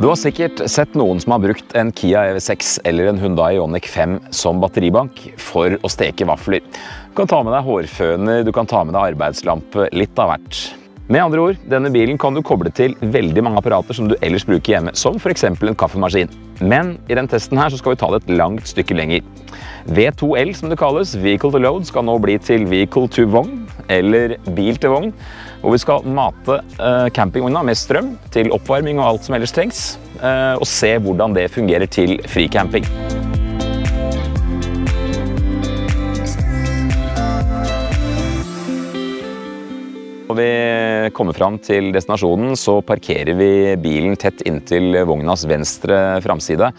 Du har sikkert sett noen som har brukt en Kia EV6 eller en Hyundai Ioniq 5 som batteribank for å steke vafler. Du kan ta med deg hårføner, du kan ta med deg arbeidslampe, litt av hvert. Med andre ord, denne bilen kan du koble til veldig mange apparater som du ellers bruker hjemme, som f.eks. en kaffemaskin. Men i den testen her så skal vi ta det et langt stykke lenger. V2L, som det kalles, Vehicle to Load, skal nå bli til Vehicle to Vogn, eller bil til vogn. Hvor vi skal mate eh, campingvogna med strøm til oppvarming og alt som ellers trengs. Eh, og se hvordan det fungerer til fricamping. Når vi kommer fram til destinasjonen, så parkerer vi bilen tett inntil vognas venstre framside.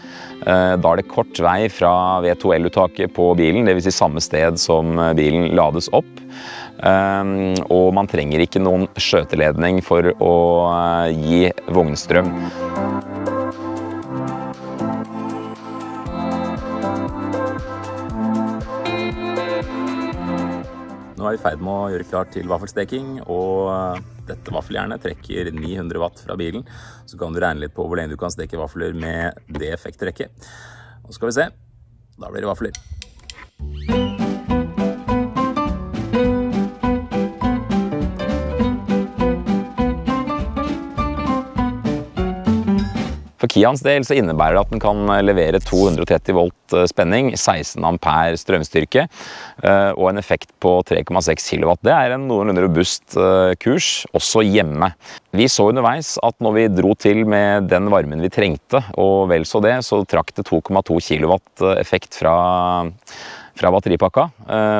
Eh, da er det kort vei fra V2L-uttaket på bilen, dvs. Si samme sted som bilen lades opp. Eh, og man trenger ikke noen skjøteledning for å eh, gi vognstrøm. Nå er vi i ferd med å gjøre klart til vaffelsteking, og eh, dette vaffeljernet trekker 900 watt fra bilen. Så kan du regne litt på hvor lenge du kan steke vafler med det effekttrekket. Nå skal vi se. Da blir det vafler. For Kians del så innebærer det at den kan levere 230 volt eh, spenning, 16 ampere strømstyrke eh, og en effekt på 3,6 kW. Det er en noenlunde robust eh, kurs, også hjemme. Vi så underveis at når vi dro til med den varmen vi trengte, og vel så det, så trakk det 2,2 kW effekt fra fra batteripakka,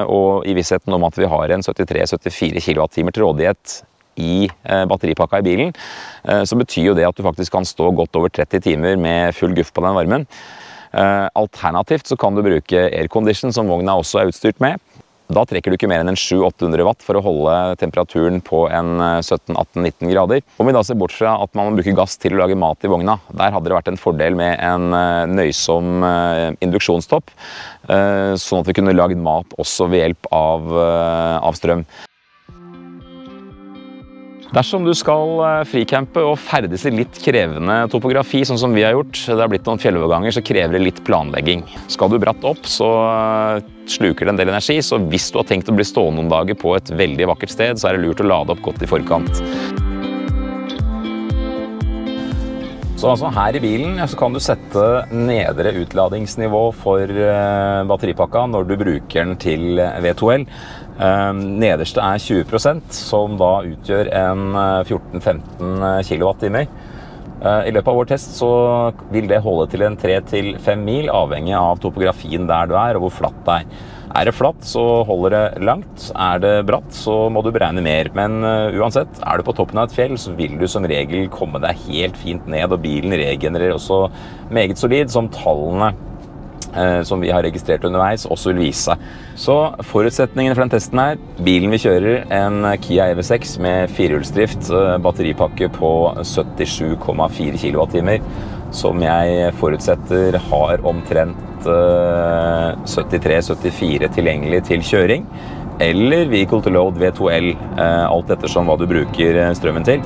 og i vissheten om at vi har en 73-74 kWt til rådighet i batteripakka i bilen, så betyr jo det at du faktisk kan stå godt over 30 timer med full guff på den varmen. Alternativt så kan du bruke aircondition, som vogna også er utstyrt med. Da trekker du ikke mer enn en 700-800 watt for å holde temperaturen på en 17-18-19 grader. Om vi da ser bort fra at man bruker gass til å lage mat i vogna, der hadde det vært en fordel med en nøysom induksjonstopp, sånn at vi kunne lagd mat også ved hjelp av, av strøm. Dersom du skal fricampe og ferdes i litt krevende topografi, sånn som vi har gjort, det har blitt noen fjelloverganger, så krever det litt planlegging. Skal du bratt opp, så sluker det en del energi, så hvis du har tenkt å bli stående noen dager på et veldig vakkert sted, så er det lurt å lade opp godt i forkant. Så altså her i bilen så kan du sette nedre utladingsnivå for batteripakka når du bruker den til V2L. Nederste er 20% som da utgjør en 14-15 kWt. I løpet av vår test så vil det holde til en 3-5 mil, avhengig av topografien der du er og hvor flatt det er. Er det flatt, så holder det langt. Er det bratt, så må du beregne mer. Men uh, uansett, er du på toppen av et fjell, så vil du som regel komme deg helt fint ned, og bilen regenererer også meget solid, som tallene som vi har registrert underveis, også vil vise. Så forutsetningene for den testen er bilen vi kjører, en Kia EV6 med firehjulsdrift, uh, batteripakke på 77,4 kWt, som jeg forutsetter har omtrent 73-74 tilgjengelig til kjøring. Eller Vehicle to Load V2L, alt ettersom hva du bruker strømmen til.